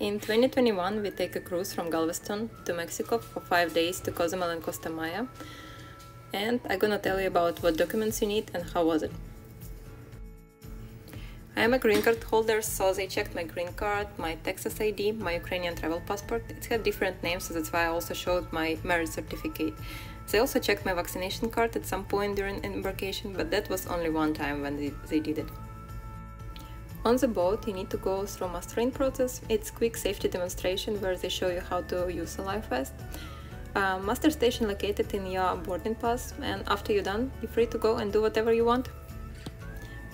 In 2021, we take a cruise from Galveston to Mexico for five days to Cozumel and Costa Maya. And I'm gonna tell you about what documents you need and how was it. I am a green card holder, so they checked my green card, my Texas ID, my Ukrainian travel passport. It had different names, so that's why I also showed my marriage certificate. They also checked my vaccination card at some point during embarkation, but that was only one time when they, they did it. On the boat, you need to go through mustering process. It's quick safety demonstration where they show you how to use a life vest. Uh, muster station located in your boarding pass, and after you're done, you're free to go and do whatever you want.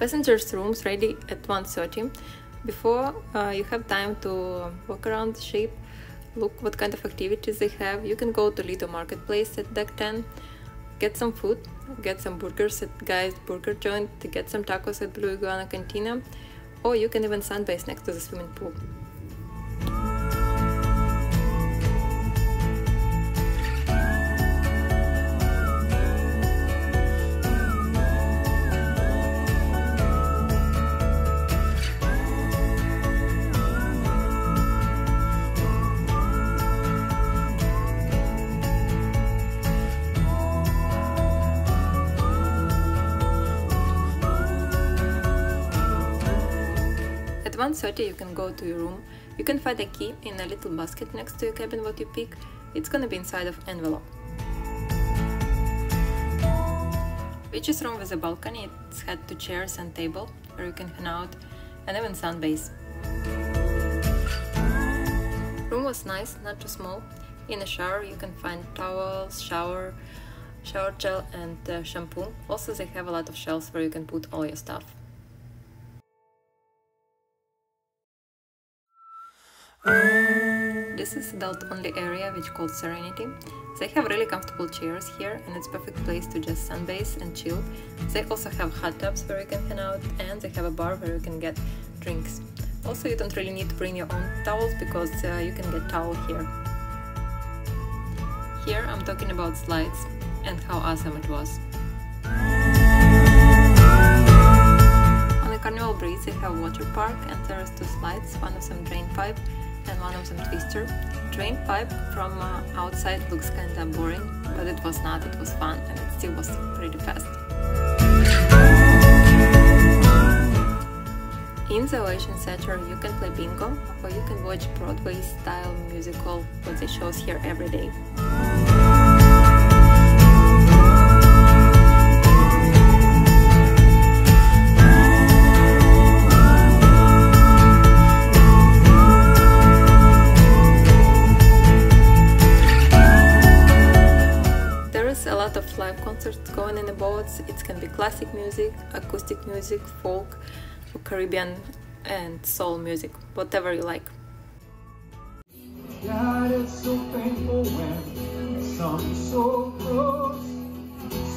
Passengers' rooms ready at 1.30. Before uh, you have time to walk around the ship, look what kind of activities they have. You can go to Lido Marketplace at deck 10, get some food, get some burgers at Guy's Burger Joint, get some tacos at Blue Iguana Cantina, or you can even sunbathe next to the swimming pool. 1.30 you can go to your room. You can find a key in a little basket next to your cabin what you pick. It's gonna be inside of envelope. Beaches room with a balcony. It's had two chairs and table where you can hang out and even sunbathe. Room was nice, not too small. In the shower you can find towels, shower, shower gel and uh, shampoo. Also they have a lot of shelves where you can put all your stuff. This is adult only area which called Serenity. They have really comfortable chairs here and it's perfect place to just sunbathe and chill. They also have hot tubs where you can hang out and they have a bar where you can get drinks. Also you don't really need to bring your own towels because uh, you can get towel here. Here I'm talking about slides and how awesome it was. On the Carnival Breeze they have water park and there is two slides, one of them drain pipe and one of them twister. Drain pipe from uh, outside looks kinda boring, but it was not, it was fun and it still was pretty fast. In the Ocean Center you can play bingo or you can watch Broadway style musical what they shows here every day. In the boats. It can be classic music, acoustic music, folk, Caribbean and soul music, whatever you like. God, so painful when so close,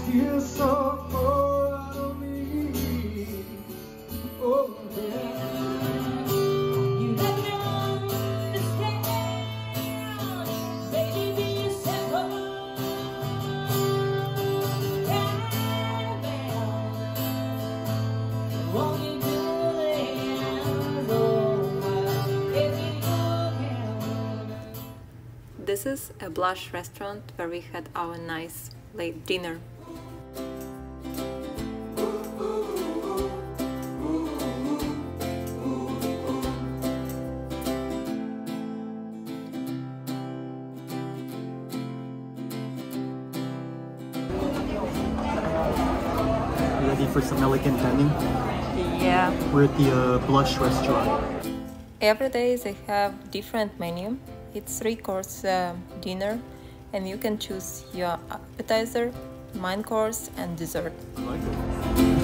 still so far This is a Blush restaurant where we had our nice late dinner. Ready for some elegant dining? Yeah. We're at the uh, Blush restaurant. Every day they have different menu. It's three course uh, dinner and you can choose your appetizer, main course and dessert. Like.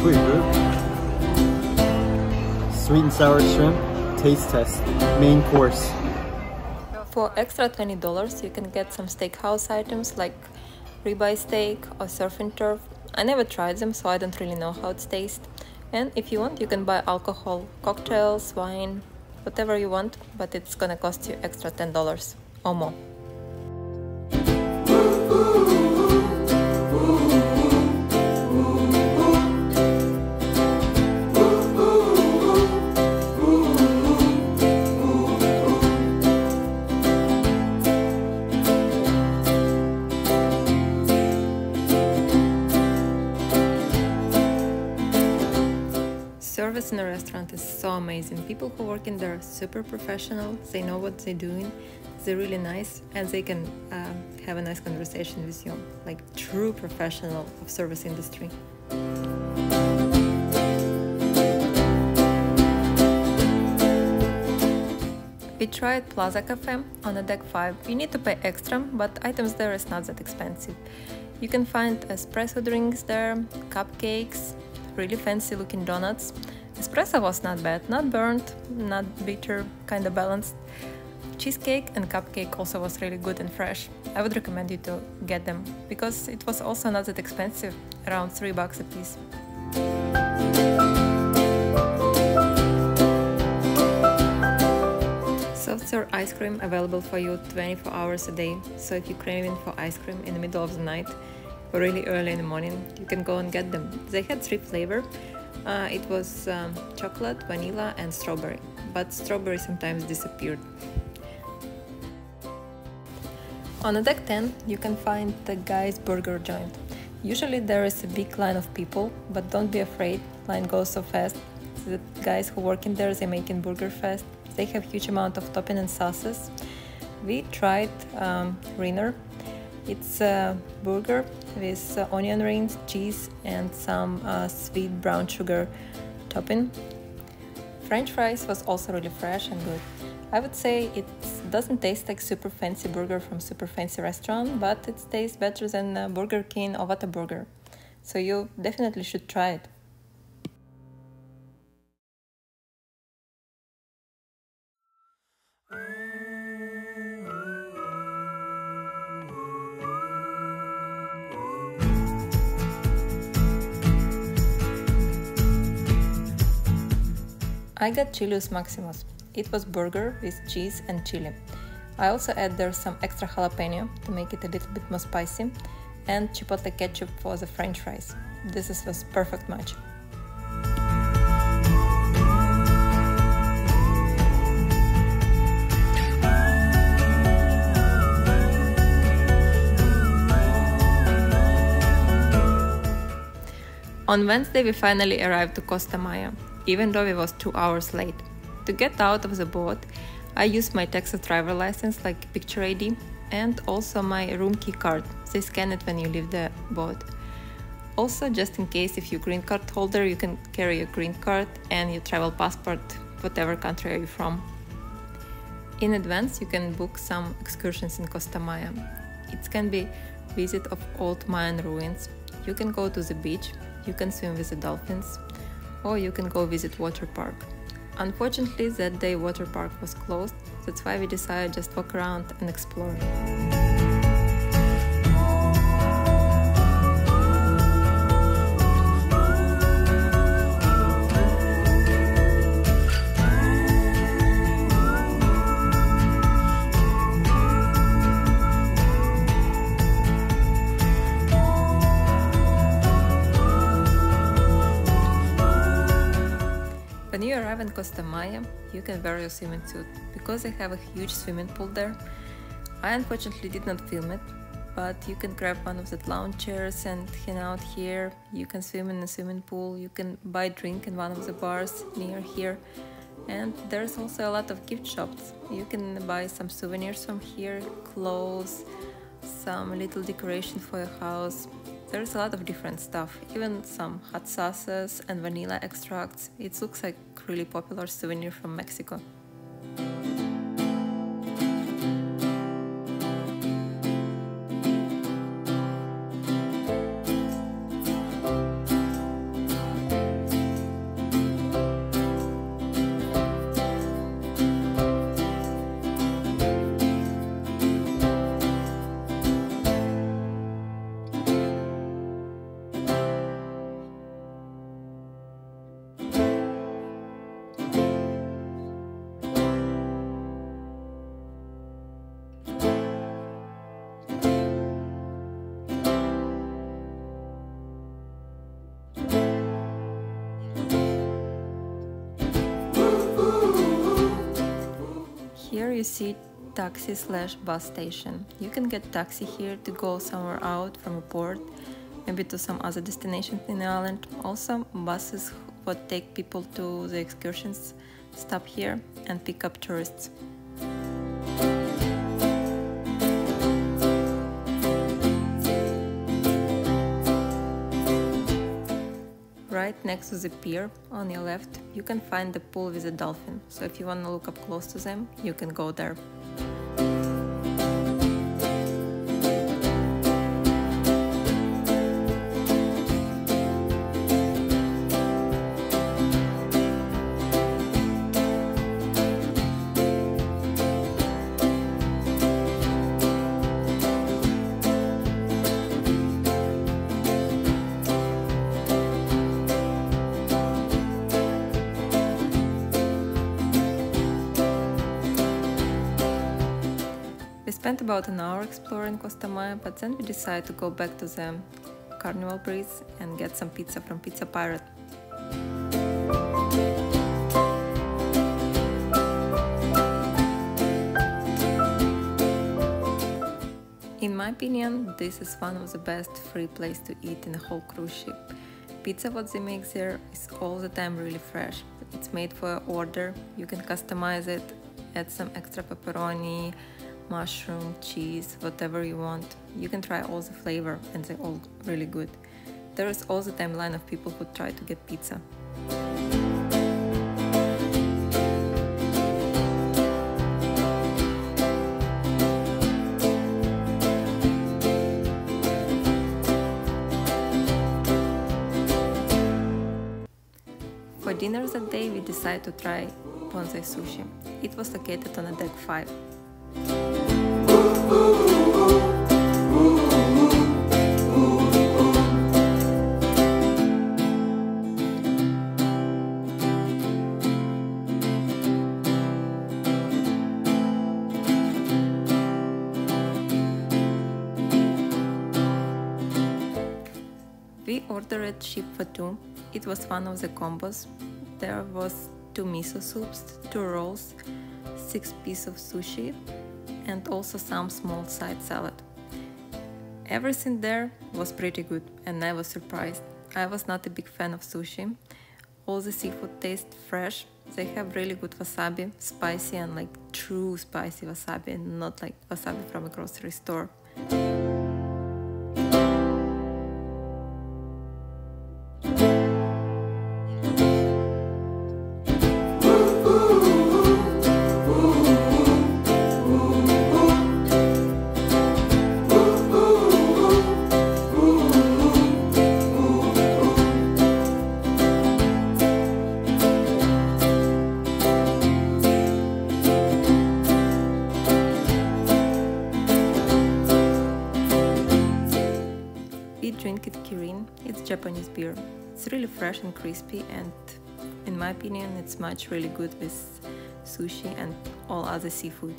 Pretty good. Sweet and sour shrimp, taste test, main course. For extra $20 you can get some steakhouse items like ribeye steak or surf and turf. I never tried them so I don't really know how it tastes. And if you want you can buy alcohol, cocktails, wine, whatever you want, but it's gonna cost you extra $10 or more. Super professional. They know what they're doing. They're really nice, and they can uh, have a nice conversation with you, like true professional of service industry. We tried Plaza Cafe on a deck 5. You need to pay extra, but items there is not that expensive. You can find espresso drinks there, cupcakes, really fancy looking donuts. Espresso was not bad, not burnt, not bitter, kind of balanced. Cheesecake and cupcake also was really good and fresh. I would recommend you to get them because it was also not that expensive, around 3 bucks a piece. Soft serve ice cream available for you 24 hours a day. So if you're craving for ice cream in the middle of the night or really early in the morning, you can go and get them. They had three flavor. Uh, it was um, chocolate, vanilla, and strawberry. But strawberry sometimes disappeared. On the deck 10, you can find the guy's burger joint. Usually there is a big line of people, but don't be afraid, line goes so fast. The guys who work in there, they making burger fast. They have huge amount of topping and sauces. We tried um, Ringer. It's a burger with uh, onion rings, cheese, and some uh, sweet brown sugar topping. French fries was also really fresh and good. I would say it doesn't taste like super fancy burger from super fancy restaurant, but it tastes better than Burger King or Whataburger. So you definitely should try it. I got Chilius Maximus. It was burger with cheese and chili. I also add there some extra jalapeno to make it a little bit more spicy and chipotle ketchup for the french fries. This is a perfect match. On Wednesday, we finally arrived to Costa Maya, even though it was two hours late. To get out of the boat, I used my Texas driver license, like picture ID, and also my room key card. They scan it when you leave the boat. Also, just in case if you're green card holder, you can carry your green card and your travel passport, whatever country are you from. In advance, you can book some excursions in Costa Maya. It can be visit of old Mayan ruins. You can go to the beach, you can swim with the dolphins, or you can go visit water park. Unfortunately, that day water park was closed, that's why we decided just walk around and explore. In Costa Maya, you can wear your swimming suit because they have a huge swimming pool there. I unfortunately did not film it, but you can grab one of the lounge chairs and hang out here. You can swim in the swimming pool, you can buy drink in one of the bars near here. And there's also a lot of gift shops. You can buy some souvenirs from here, clothes, some little decoration for your house. There's a lot of different stuff, even some hot sauces and vanilla extracts. It looks like really popular souvenir from Mexico. Here you see taxi slash bus station. You can get taxi here to go somewhere out from a port, maybe to some other destination in the island. Also buses would take people to the excursions stop here and pick up tourists. Right next to the pier on your left, you can find the pool with a dolphin. So if you want to look up close to them, you can go there. Spent about an hour exploring Costa Maya, but then we decided to go back to the Carnival Breeze and get some pizza from Pizza Pirate. In my opinion, this is one of the best free place to eat in the whole cruise ship. Pizza what they make there is all the time really fresh. It's made for order. You can customize it, add some extra pepperoni, mushroom, cheese, whatever you want. You can try all the flavor and they're all really good. There is all the time line of people who try to get pizza. For dinner that day, we decided to try bonsai sushi. It was located on a deck 5. Ordered sheep for two. It was one of the combos. There was two miso soups, two rolls, six pieces of sushi, and also some small side salad. Everything there was pretty good, and I was surprised. I was not a big fan of sushi. All the seafood tastes fresh. They have really good wasabi, spicy and like true spicy wasabi, not like wasabi from a grocery store. Fresh and crispy, and in my opinion, it's much really good with sushi and all other seafood.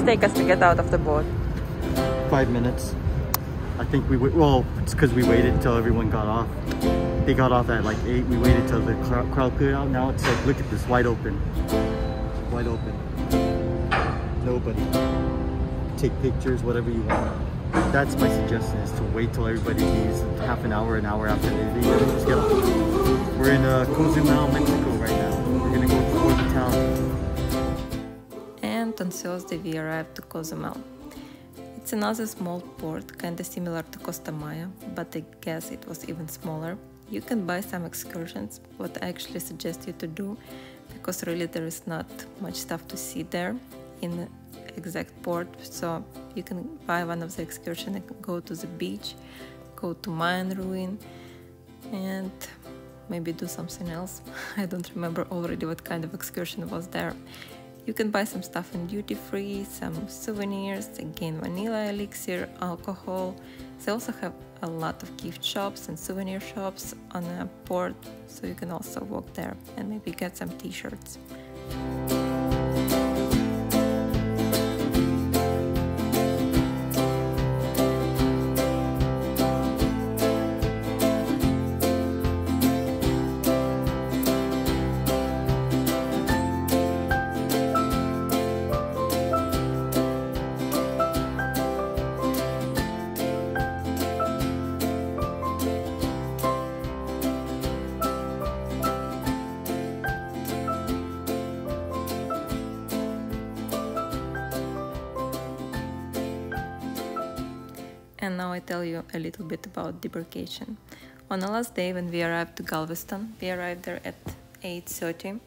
Does it take us to get out of the boat? Five minutes. I think we. Well, it's because we waited until everyone got off. They got off at like eight. We waited till the crowd, cleared out. Now it's like, look at this, wide open, wide open. Nobody. Take pictures, whatever you want. that's my suggestion is to wait till everybody leaves half an hour, an hour after they leave. Get off. We're in uh, Cozumel, Mexico right now. We're gonna go tour the town. And on Thursday we arrived to Cozumel. It's another small port, kinda similar to Costa Maya, but I guess it was even smaller. You can buy some excursions, what I actually suggest you to do, because really there is not much stuff to see there in the exact port. So you can buy one of the excursion and go to the beach, go to Mayan ruin, and maybe do something else. I don't remember already what kind of excursion was there. You can buy some stuff in duty free, some souvenirs, again vanilla elixir, alcohol. They also have a lot of gift shops and souvenir shops on the port, so you can also walk there and maybe get some t-shirts. And now I tell you a little bit about debarkation. On the last day when we arrived to Galveston, we arrived there at 8.30.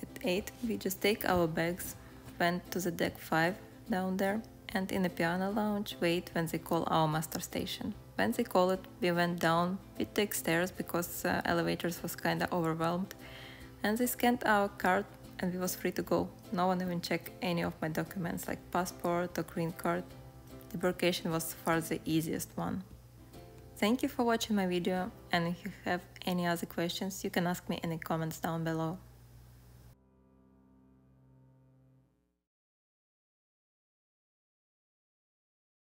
At 8 we just take our bags, went to the deck 5 down there and in the piano lounge wait when they call our muster station. When they call it, we went down, we take stairs because uh, elevators was kinda overwhelmed and they scanned our card and we was free to go. No one even checked any of my documents like passport or green card. Debarkation was far the easiest one. Thank you for watching my video and if you have any other questions you can ask me in the comments down below.